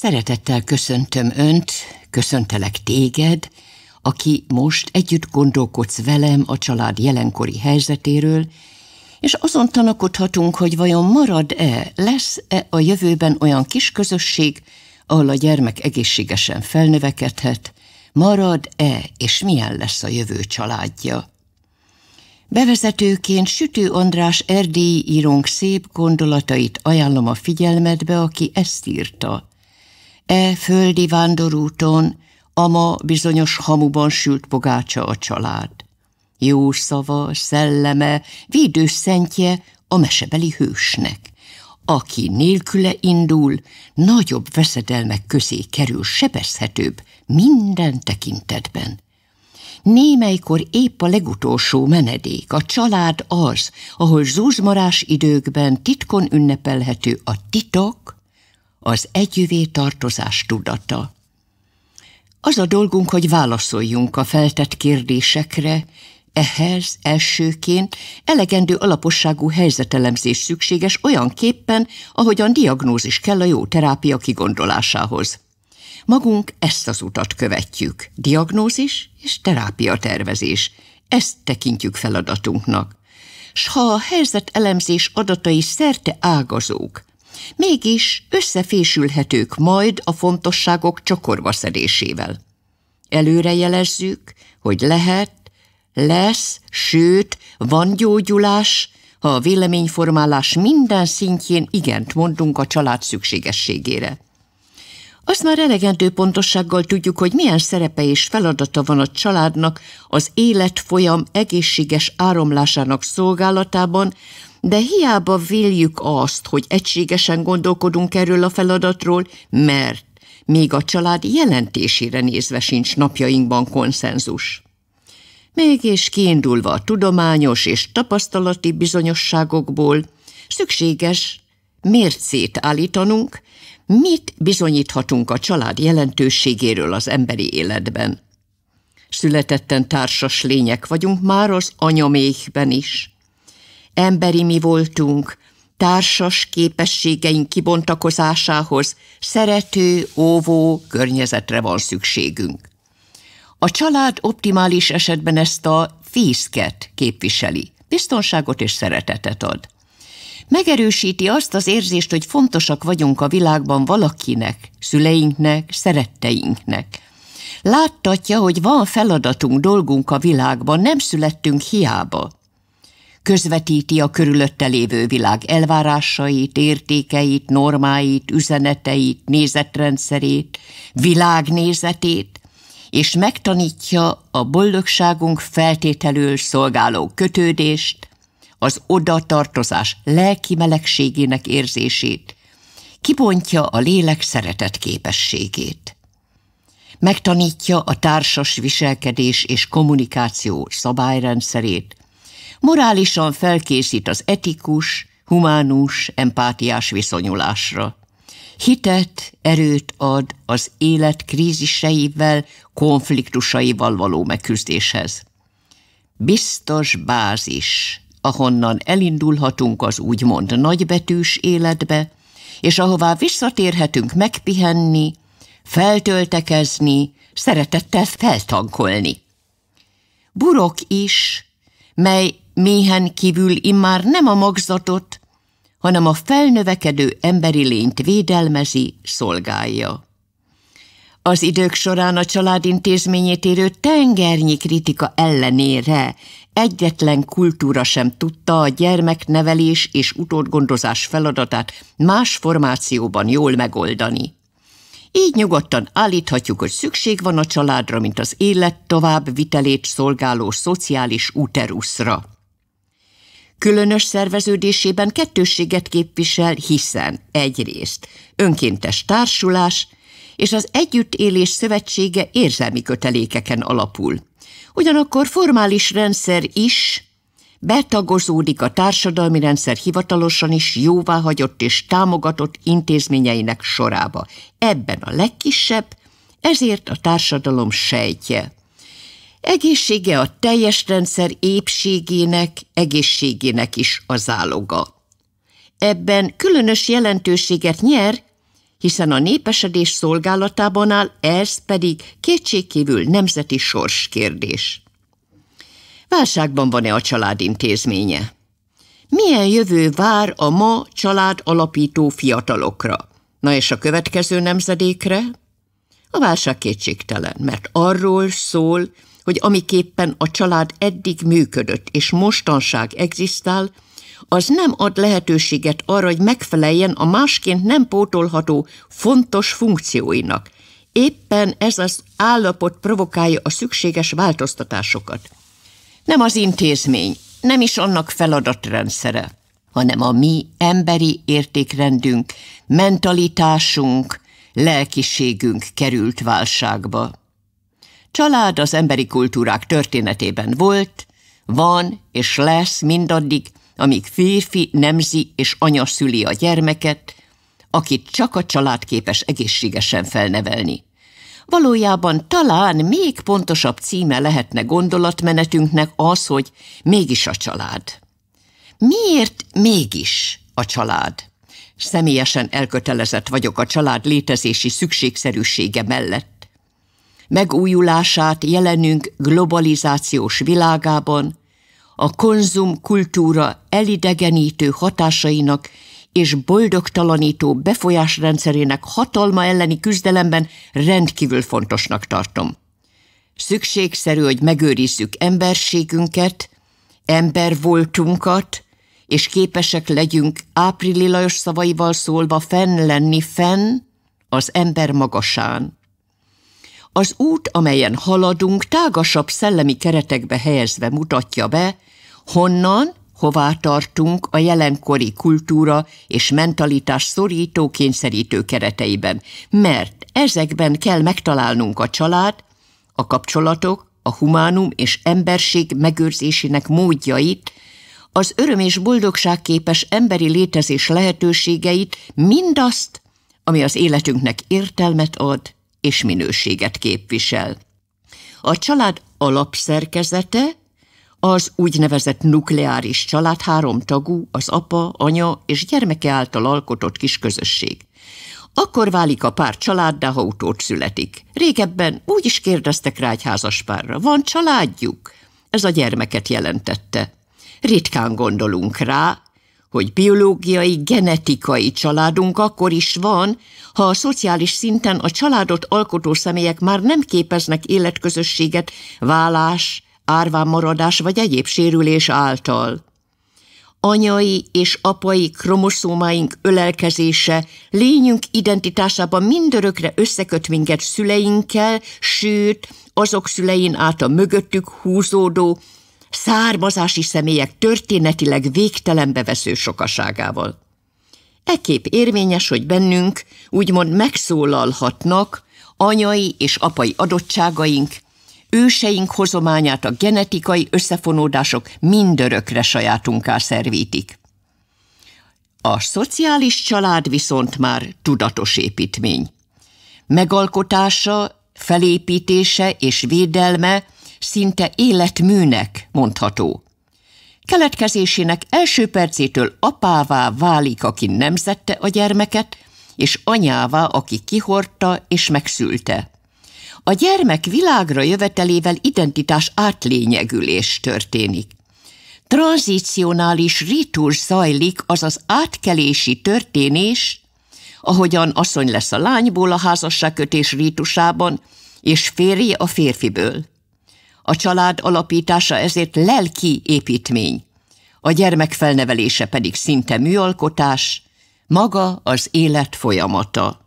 Szeretettel köszöntöm Önt, köszöntelek Téged, aki most együtt gondolkodsz velem a család jelenkori helyzetéről, és azon tanakodhatunk, hogy vajon marad-e, lesz-e a jövőben olyan kis közösség, ahol a gyermek egészségesen felnövekedhet, marad-e, és milyen lesz a jövő családja. Bevezetőként Sütő András erdélyi írónk szép gondolatait ajánlom a figyelmedbe, aki ezt írta. E földi vándorúton, ama bizonyos hamuban sült pogácsa a család. Jó szava, szelleme, védőszentje a mesebeli hősnek. Aki nélküle indul, nagyobb veszedelmek közé kerül sebezhetőbb minden tekintetben. Némelykor épp a legutolsó menedék, a család az, ahol zúzmarás időkben titkon ünnepelhető a titok, az együvé tartozás tudata. Az a dolgunk, hogy válaszoljunk a feltett kérdésekre, ehhez elsőként elegendő alaposságú helyzetelemzés szükséges olyan képpen, ahogyan diagnózis kell a jó terápia kigondolásához. Magunk ezt az utat követjük, diagnózis és terápia tervezés. Ezt tekintjük feladatunknak. S ha a helyzetelemzés adatai szerte ágazók, mégis összefésülhetők majd a fontosságok csokorba szedésével. Előre jelezzük, hogy lehet, lesz, sőt, van gyógyulás, ha a véleményformálás minden szintjén igent mondunk a család szükségességére. Azt már elegendő pontossággal tudjuk, hogy milyen szerepe és feladata van a családnak az életfolyam egészséges áramlásának szolgálatában, de hiába véljük azt, hogy egységesen gondolkodunk erről a feladatról, mert még a család jelentésére nézve sincs napjainkban konszenzus. Mégis kiindulva a tudományos és tapasztalati bizonyosságokból szükséges mércét állítanunk, mit bizonyíthatunk a család jelentőségéről az emberi életben. Születetten társas lények vagyunk már az anyaméhben is. Emberi mi voltunk, társas képességeink kibontakozásához szerető, óvó környezetre van szükségünk. A család optimális esetben ezt a fészket képviseli, biztonságot és szeretetet ad. Megerősíti azt az érzést, hogy fontosak vagyunk a világban valakinek, szüleinknek, szeretteinknek. Láttatja, hogy van feladatunk, dolgunk a világban, nem születtünk hiába. Közvetíti a körülötte lévő világ elvárásait, értékeit, normáit, üzeneteit, nézetrendszerét, világnézetét, és megtanítja a boldogságunk feltételül szolgáló kötődést, az odatartozás lelki melegségének érzését, kibontja a lélek szeretet képességét. Megtanítja a társas viselkedés és kommunikáció szabályrendszerét, morálisan felkészít az etikus, humánus, empátiás viszonyulásra. Hitet, erőt ad az élet kríziseivel, konfliktusaival való megküzdéshez. Biztos bázis, ahonnan elindulhatunk az úgymond nagybetűs életbe, és ahová visszatérhetünk megpihenni, feltöltekezni, szeretettel feltankolni. Burok is, mely méhen kívül immár nem a magzatot, hanem a felnövekedő emberi lényt védelmezi, szolgálja. Az idők során a család intézményét érő tengernyi kritika ellenére egyetlen kultúra sem tudta a gyermeknevelés és utódgondozás feladatát más formációban jól megoldani. Így nyugodtan állíthatjuk, hogy szükség van a családra, mint az élet tovább vitelét szolgáló szociális uteruszra. Különös szerveződésében kettősséget képvisel, hiszen egyrészt önkéntes társulás és az együttélés szövetsége érzelmi kötelékeken alapul. Ugyanakkor formális rendszer is betagozódik a társadalmi rendszer hivatalosan is jóváhagyott és támogatott intézményeinek sorába. Ebben a legkisebb, ezért a társadalom sejtje. Egészsége a teljes rendszer épségének, egészségének is a záloga. Ebben különös jelentőséget nyer, hiszen a népesedés szolgálatában áll, ez pedig kétségkívül nemzeti sorskérdés. Válságban van-e a család intézménye? Milyen jövő vár a ma család alapító fiatalokra? Na és a következő nemzedékre? A válság kétségtelen, mert arról szól, hogy amiképpen a család eddig működött és mostanság egzisztál, az nem ad lehetőséget arra, hogy megfeleljen a másként nem pótolható fontos funkcióinak. Éppen ez az állapot provokálja a szükséges változtatásokat. Nem az intézmény, nem is annak feladatrendszere, hanem a mi emberi értékrendünk, mentalitásunk, lelkiségünk került válságba. Család az emberi kultúrák történetében volt, van és lesz mindaddig, amíg férfi nemzi és anya szüli a gyermeket, akit csak a család képes egészségesen felnevelni. Valójában talán még pontosabb címe lehetne gondolatmenetünknek az, hogy mégis a család. Miért mégis a család? Személyesen elkötelezett vagyok a család létezési szükségszerűsége mellett. Megújulását jelenünk globalizációs világában, a konzum kultúra elidegenítő hatásainak és boldogtalanító befolyásrendszerének hatalma elleni küzdelemben rendkívül fontosnak tartom. Szükségszerű, hogy megőrizzük emberségünket, ember voltunkat, és képesek legyünk Áprili Lajos szavaival szólva fenn lenni fenn az ember magasán. Az út, amelyen haladunk, tágasabb szellemi keretekbe helyezve mutatja be, honnan hová tartunk a jelenkori kultúra és mentalitás szorító, kényszerítő kereteiben, mert ezekben kell megtalálnunk a család, a kapcsolatok, a humánum és emberség megőrzésének módjait, az öröm és boldogság képes emberi létezés lehetőségeit, mindazt, ami az életünknek értelmet ad és minőséget képvisel. A család alapszerkezete az úgynevezett nukleáris család három tagú, az apa, anya és gyermeke által alkotott kis közösség. Akkor válik a pár családdá, ha utót születik. Régebben úgy is kérdeztek rá egy házaspárra, van családjuk? Ez a gyermeket jelentette. Ritkán gondolunk rá, hogy biológiai, genetikai családunk akkor is van, ha a szociális szinten a családot alkotó személyek már nem képeznek életközösséget, vállás, árvánmaradás vagy egyéb sérülés által. Anyai és apai kromoszómáink ölelkezése lényünk identitásában mindörökre összeköt minket szüleinkkel, sőt, azok szülein át a mögöttük húzódó, származási személyek történetileg végtelenbe vesző sokaságával. Ekép érvényes, hogy bennünk úgymond megszólalhatnak anyai és apai adottságaink, Őseink hozományát a genetikai összefonódások mindörökre sajátunká szervítik. A szociális család viszont már tudatos építmény. Megalkotása, felépítése és védelme szinte életműnek mondható. Keletkezésének első percétől apává válik, aki nemzette a gyermeket, és anyává, aki kihordta és megszülte. A gyermek világra jövetelével identitás átlényegülés történik. Tranzicionális ritus zajlik, azaz átkelési történés, ahogyan asszony lesz a lányból a házasságkötés rítusában, és férje a férfiből. A család alapítása ezért lelki építmény, a gyermek felnevelése pedig szinte műalkotás, maga az élet folyamata.